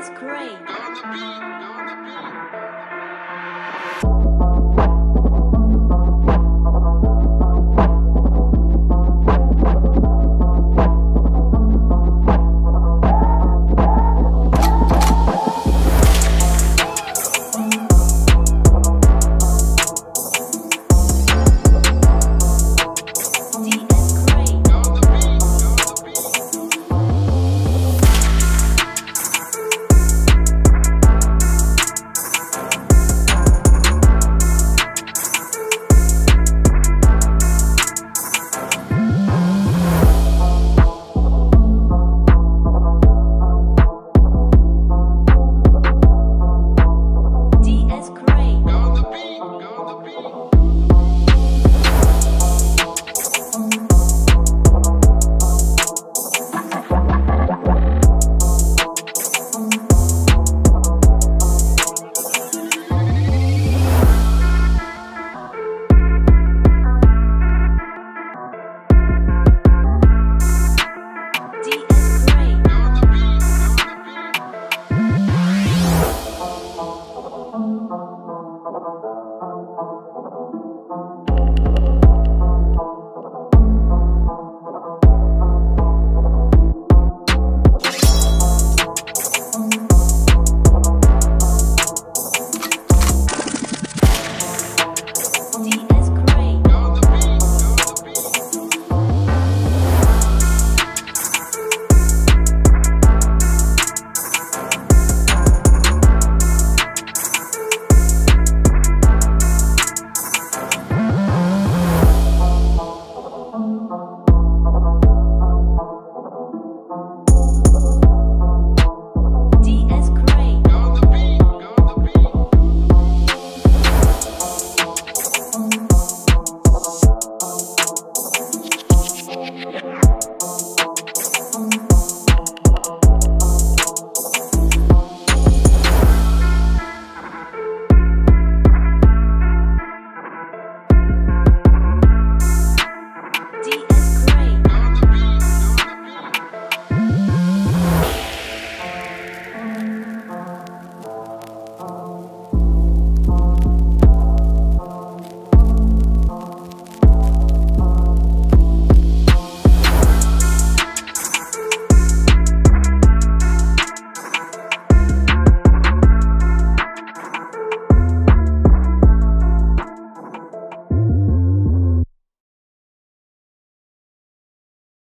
Let's